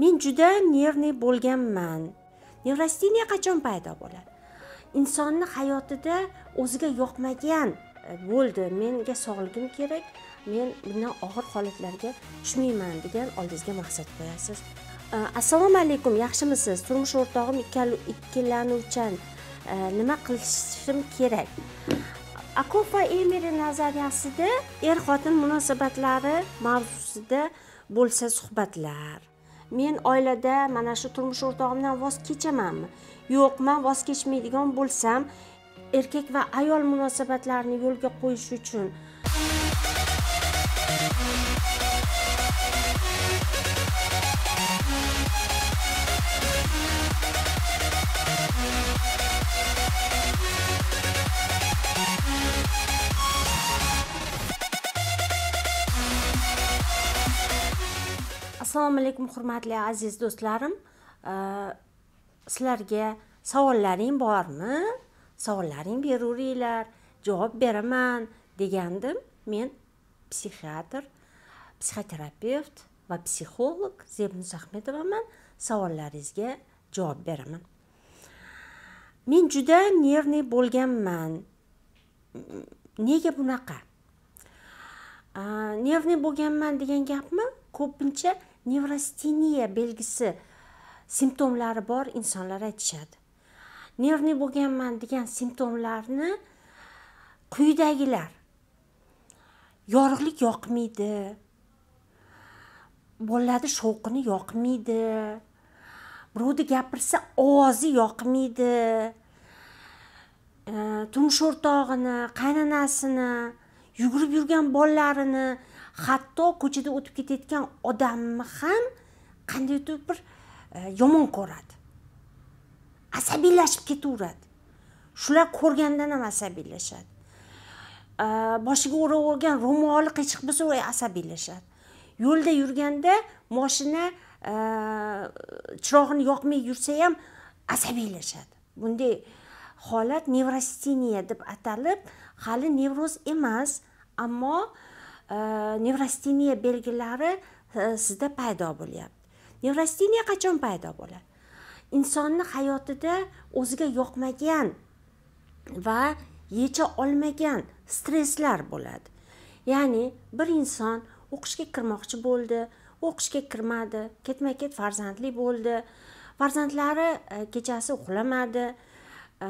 men juda nervniy bo'lganman. Nevrasteniya qachon paydo bo'ladi? Insonni hayotida o'ziga yoqmagan e, bo'ldi. Menga sog'ligim kerak. Men bundan og'ir holatlarga tushmayman degan oldingizga maqsad qo'yasiz. E, assalomu alaykum. Yaxshimisiz? Turmush o'rtog'im ikkilanuvchan. E, nima qilishim kerak? Akofa emeri nazariyasida er xotin munosabatlari mavzusida bo'lsa suhbatlar. Men oilada mana shu turmush o'rtog'imdan voz kechamanmi? Yo'q man voz kechmaydigan bo'lsam erkak va ayol munosabatlarini yo'lga qo'yish uchun assalomu alaykum hurmatli aziz do'stlarim. Sizlarga savollaring bormi? Savollaring beraveringlar javob beraman degandim. Men psixiatr psixoterapevt va psixolog zebnus ahmedovaman savollaringizga javob beraman. Men juda nervniy bo'lganman. Nega bunaqa? Nervniy bo'lganman degan gapmi? Ko'pincha nevrosteniya belgisi simptomlari bor insonlar aytishadi. Nervniy bo'lganman degan simptomlarni quyidagilar yorug'lik yoqmaydi bolalarni shovqini yoqmaydi birovni gapirsa ovozi yoqmaydi e, turmush o'rtog'ini qaynonasini yugurib yurgan bolalarini hatto ko'chada o'tib ketayotgan odamni ham qandaydir bir e, yomon ko'radi. Asabiylashib ketaveradi. Shular ko'rgandan ham asabiylashadi. E, boshiga o'rab olgan ro'moli qiyshiq bo'lsa u asabiylashadi. Yo'lda yurganda moshina e, chirog'ini yoqmay yursa ham asabiylashadi. Bunday holat nevrosteniya deb atalib hali nevroz emas ammo nevrosteniya belgilari sizda paydo bo'lyapti. Nevrosteniya qachon paydo bo'ladi? Insonni hayotida o'ziga yoqmagan va yecha olmagan stresslar bo'ladi. Ya'ni bir inson o'qishga kirmoqchi bo'ldi o'qishga kirmadi ketma ket farzandli bo'ldi farzandlari e, kechasi uxlamadi e,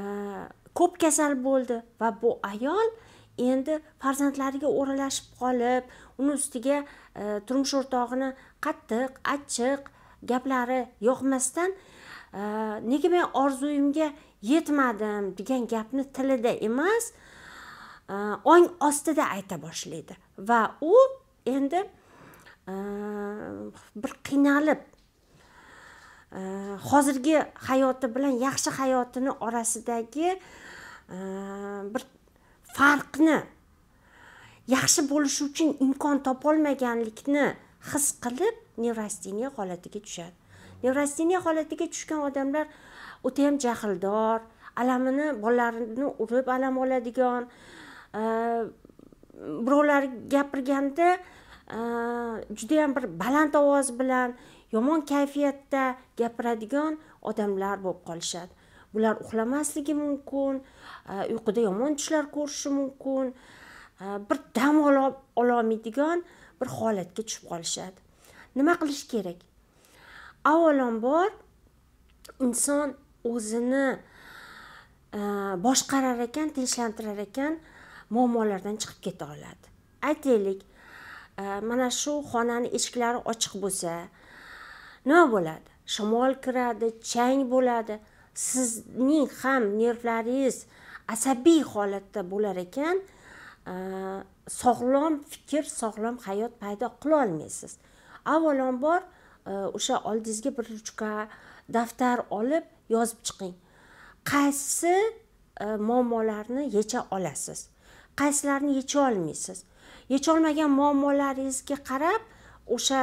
ko'p kasal bo'ldi va bu ayol endi farzandlariga o'ralashib qolib uni ustiga e, turmush o'rtog'ini qattiq achchiq gaplari yoqmasdan e, nega men orzuyimga yetmadim degan gapni tilida emas e, ong ostida ayta boshlaydi. Va u endi e, bir qiynalib e, hozirgi hayoti bilan yaxshi hayotini orasidagi e, bir farqni yaxshi bo'lishi uchun imkon topolmaganlikni his qilib nevrosteniya holatiga tushadi. Nevrosteniya holatiga tushgan odamlar o'tayam jahldor alamini bolalarini urib alam oladigan e, birovlar gapirganda e, judayam bir baland ovoz bilan yomon kayfiyatda gapiradigan odamlar bo'lib qolishadi. Bular uxlamasligi mumkin e, uyquda yomon tushlar ko'rishi mumkin e, bir dam ololmaydigan bir holatga tushib qolishadi. Nima qilish kerak? Avvalambor inson o'zini e, boshqarar ekan tinchlantirar ekan muammolardan chiqib keta oladi. Aytaylik mana shu xonani eshiklari ochiq bo'lsa nima bo'ladi? Shamol kiradi chang bo'ladi. Sizning ham nervlaringiz asabiy holatda bo'lar ekan sog'lom fikr sog'lom hayot paydo qilolmaysiz avvalambor o'sha oldingizga bir ruchka daftar olib yozib chiqing. Qaysi muammolarni yecha olasiz? Qaysilarni yecha olmaysiz? Yecholmagan muammolaringizga qarab o'sha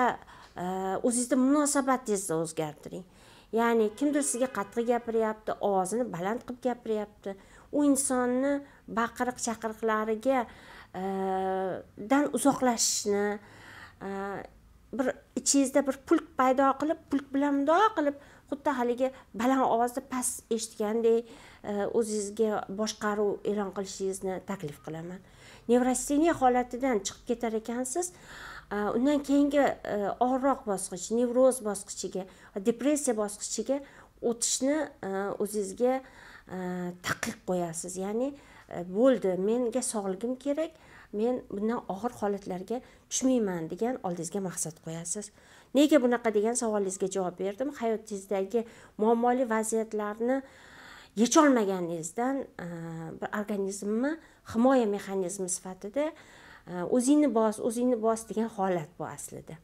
o'zizni munosabatingizni o'zgartiring. Ya'ni kimdir sizga qattiq gapiryapti ovozini baland qilib gapiryapti. U insonni baqiriq chaqiriqlariga e, dan uzoqlashishni e, bir ichingizda bir pulk paydo qilib pulk bilan mundoq qilib xuddi haligi baland ovozda past eshitgandek e, o'zingizga boshqaruv e'lon qilishingizni taklif qilaman. Nevrosteniya holatidan chiqib ketar ekansiz Э, undan keyingi э, og'irroq bosqich nevroz bosqichiga depressiya bosqichiga o'tishni e, o'zingizga e, taqiq qo'yasiz. Ya'ni e, bo'ldi menga sog'ligim kerak men bundan og'ir holatlarga tushmayman degan oldingizga maqsad qo'yasiz. Nega bunaqa degan savolingizga javob berdim. Hayotingizdagi muammoli vaziyatlarni yecholmaganingizdan bir organizmni himoya mexanizmi sifatida o'zingni bos o'zingni bos degan holat bu aslida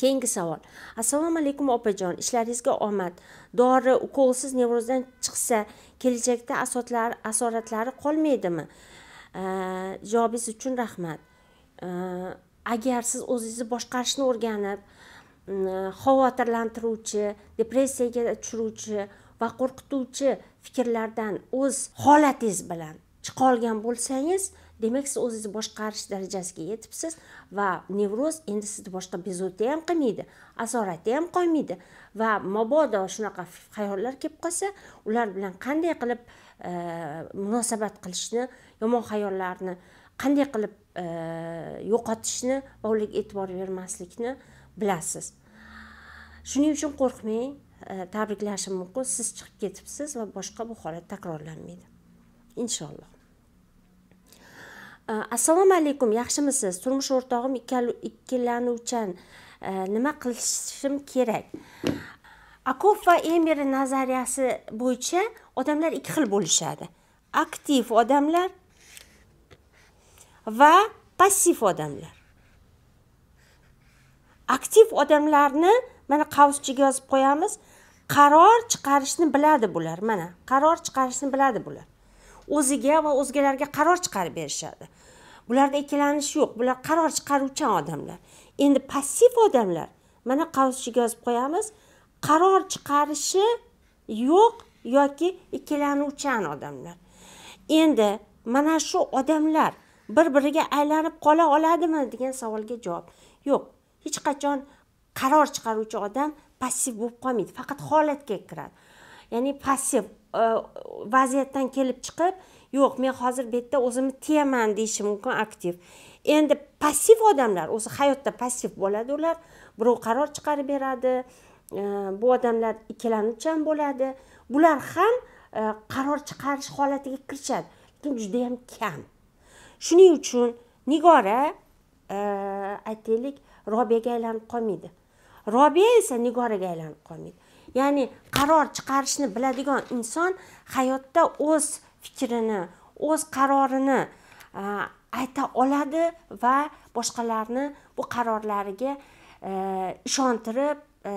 keyingi savol assalomu alaykum opajon ishlaringizga omad dori ukolsiz nevrozdan chiqsa kelajakda asoratlari qolmaydimi javobingiz uchun rahmat agar siz o'zingizni boshqarishni o'rganib xavotirlantiruvchi depressiyaga tushiruvchi va qo'rqituvchi fikrlardan o'z holatingiz bilan chiqa olgan bo'lsangiz demak siz o'zingizni boshqarish darajasiga yetibsiz va nevroz endi sizni boshqa bezovta ham qilmaydi asorati ham qolmaydi va mabodo shunaqa xayollar kelib qolsa ular bilan qanday qilib e, munosabat qilishni yomon xayollarni qanday qilib e, yo'qotishni va ularga e'tibor bermaslikni bilasiz. Shuning uchun qo'rqmang e, tabriklashim mumkin siz chiqib ketibsiz va boshqa bu holat takrorlanmaydi. Inshaalloh. Assalomu alaykum yaxshimisiz turmush o'rtog'im ikkilanuvchan э, nima qilishim kerak? Akov va emeri nazariyasi bo'yicha odamlar ikki xil bo'lishadi. Aktiv odamlar va passiv odamlar aktiv odamlarni mana qavs ichiga yozib qo'yamiz. Qaror chiqarishni biladi bular. Mana qaror chiqarishni biladi bular o'ziga va o'zgalarga qaror chiqarib berishadi. Bularda ikkilanish yo'q. Bular qaror chiqaruvchan odamlar. Endi passiv odamlar mana qavs ichiga yozib qo'yamiz qaror chiqarishi yo'q yoki ikkilanuvchan odamlar. Endi mana shu odamlar bir biriga aylanib qola oladimi degan savolga javob yo'q. Hech qachon qaror chiqaruvchi odam passiv bo'lib qolmaydi faqat holatga kiradi. Ya'ni passiv vaziyatdan kelib chiqib yo'q men hozir bu yerda o'zimni tiyaman deyishi mumkin aktiv. Endi passiv odamlar o'zi hayotda passiv bo'ladi ular birov qaror chiqarib beradi e, bu odamlar ikkilanuvchan bo'ladi. Bular ham e, qaror chiqarish holatiga kirishadi lekin judayam kam. Shuning uchun nigora e, aytaylik robiyaga aylanib qolmaydi. Robiya esa nigoraga aylanib qolmaydi. Ya'ni qaror chiqarishni biladigan inson hayotda o'z fikrini o'z qarorini ayta oladi va boshqalarni bu qarorlariga e, ishontirib e,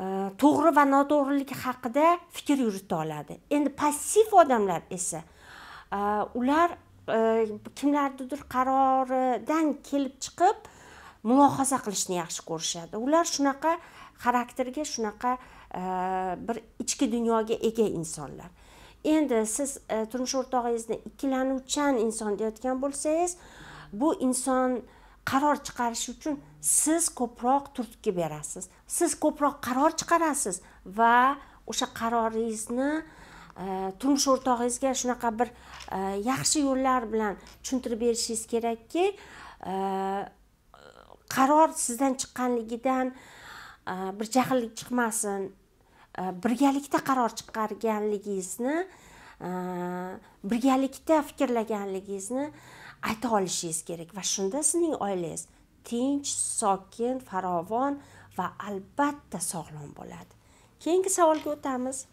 e, to'g'ri va noto'g'rilik haqida fikr yurita oladi. Endi passiv odamlar esa ular kimlarnidir qaroridan kelib chiqib mulohaza qilishni yaxshi ko'rishadi. Ular shunaqa xarakterga shunaqa e, bir ichki dunyoga ega insonlar. Endi siz e, turmush o'rtog'ingizni ikkilanuvchan inson deyotgan bo'lsangiz bu inson qaror chiqarish uchun siz ko'proq turtki berasiz siz ko'proq qaror chiqarasiz va o'sha qaroringizni e, turmush o'rtog'ingizga shunaqa bir yaxshi yo'llar bilan tushuntirib berishingiz kerakki qaror sizdan chiqqanligidan Э, bir jahllik chiqmasin. Э, birgalikda qaror chiqarganligingizni э, birgalikda fikrlaganligingizni ayta olishingiz kerak va shunda sizning oilangiz tinch sokin farovon va albatta sog'lom bo'ladi. Keyingi savolga o'tamiz.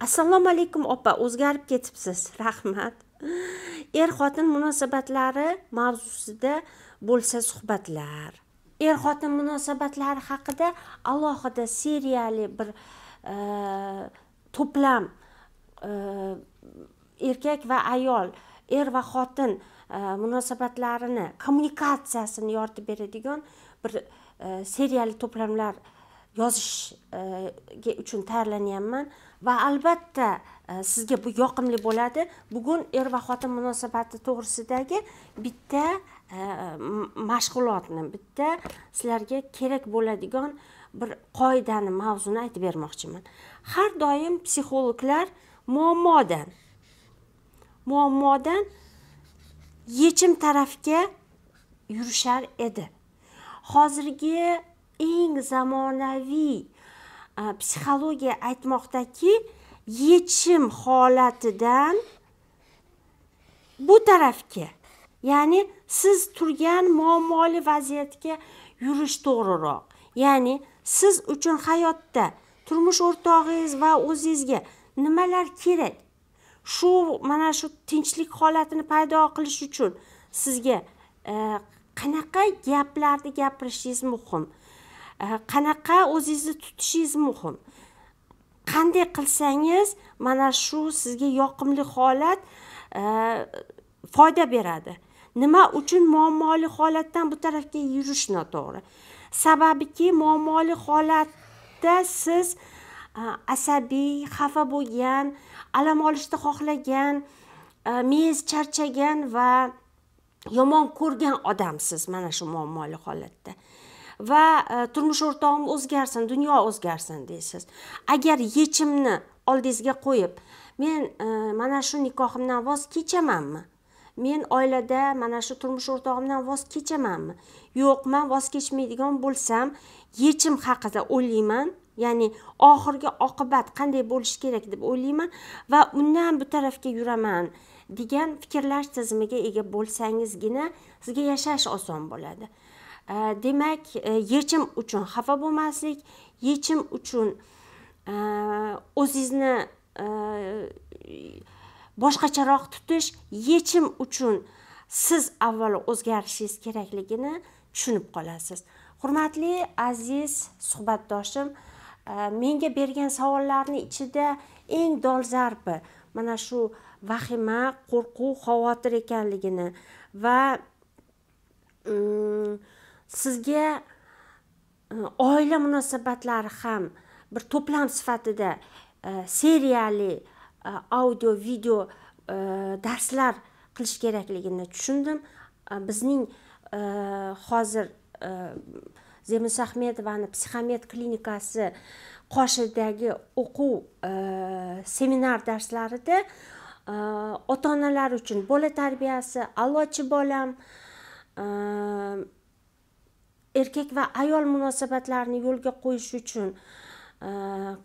Assalomu alaykum opa o'zgarib ketibsiz. Rahmat. Er xotin munosabatlari mavzusida bo'lsa suhbatlar. Er xotin munosabatlari haqida alohida seriyali bir e, to'plam e, erkak va ayol er va xotin e, munosabatlarini kommunikatsiyasini yoritib beradigan bir e, seriyali to'plamlar yozishga uchun tayyorlanyapman. Va albatta e, sizga bu yoqimli bo'ladi. Bugun er va xotin munosabati to'g'risidagi bitta e, mashg'ulotni bitta sizlarga kerak bo'ladigan bir qoidani mavzuni aytib bermoqchiman. Har doim psixologlar muammodan muammodan yechim tarafga yurishar edi. Hozirgi eng zamonaviy psixologiya aytmoqdaki yechim holatidan bu tarafga ya'ni siz turgan muammoli vaziyatga yurish to'g'riroq. Ya'ni siz uchun hayotda turmush o'rtog'ingiz va o'zingizga nimalar kerak? Shu mana shu tinchlik holatini paydo qilish uchun sizga e, qanaqa gaplarni gapirishingiz muhim? Э, qanaqa o'zingizni tutishingiz muhim. Qanday qilsangiz mana shu sizga yoqimli holat e, foyda beradi. Nima uchun muammoli holatdan bu tarafga yurish noto'g'ri? Sababiki muammoli holatda siz e, asabiy xafa bo'lgan alam olishni xohlagan e, miyangiz charchagan va yomon ko'rgan odamsiz mana shu muammoli holatda. Va e, turmush o'rtog'im o'zgarsin dunyo o'zgarsin deysiz. Agar yechimni oldingizga qo'yib men e, mana shu nikohimdan voz kechamanmi? Men oilada mana shu turmush o'rtog'imdan voz kechamanmi? Yo'q man voz kechmaydigan bo'lsam yechim haqida o'ylayman. Ya'ni oxirgi oqibat qanday bo'lishi kerak deb o'ylayman va undan bu tarafga yuraman degan fikrlash tizimiga ega bo'lsangizgina sizga yashash oson bo'ladi. Demak e, yechim uchun xafa bo'lmaslik yechim uchun e, o'zingizni e, boshqacharoq tutish yechim uchun siz avvalo o'zgarishingiz kerakligini tushunib qolasiz. Hurmatli aziz suhbatdoshim menga bergan savollarni ichida eng dolzarbi mana shu vahima qo'rquv xavotir ekanligini va um, sizga e, oila munosabatlari ham bir to'plam sifatida e, seriyali e, audio video darslar qilish kerakligini tushundim. Bizning hozir zemis ahmedovani psixomet klinikasi qoshidagi o'quv seminar darslarida ota onalar uchun bola tarbiyasi allochi bolam erkak va ayol munosabatlarini yo'lga qo'yish uchun e,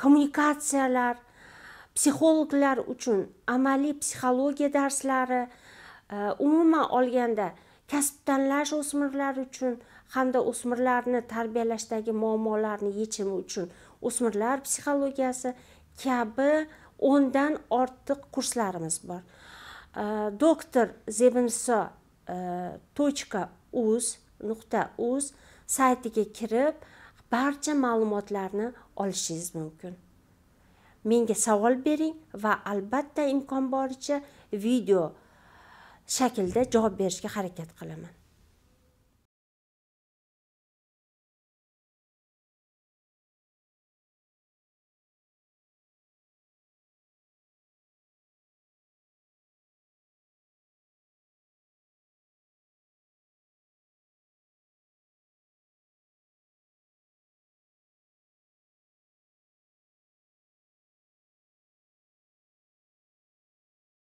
kommunikatsiyalar psixologlar uchun amaliy psixologiya darslari e, umuman olganda kasb tanlash o'smirlar uchun hamda o'smirlarni tarbiyalashdagi muammolarni yechimi uchun o'smirlar psixologiyasi kabi o'ndan ortiq kurslarimiz bor. E, doktor zebinso точка e, uz nuqta uz saytiga kirib barcha ma'lumotlarni olishingiz mumkin. Menga savol bering va albatta imkon boricha video shaklda javob berishga harakat qilaman.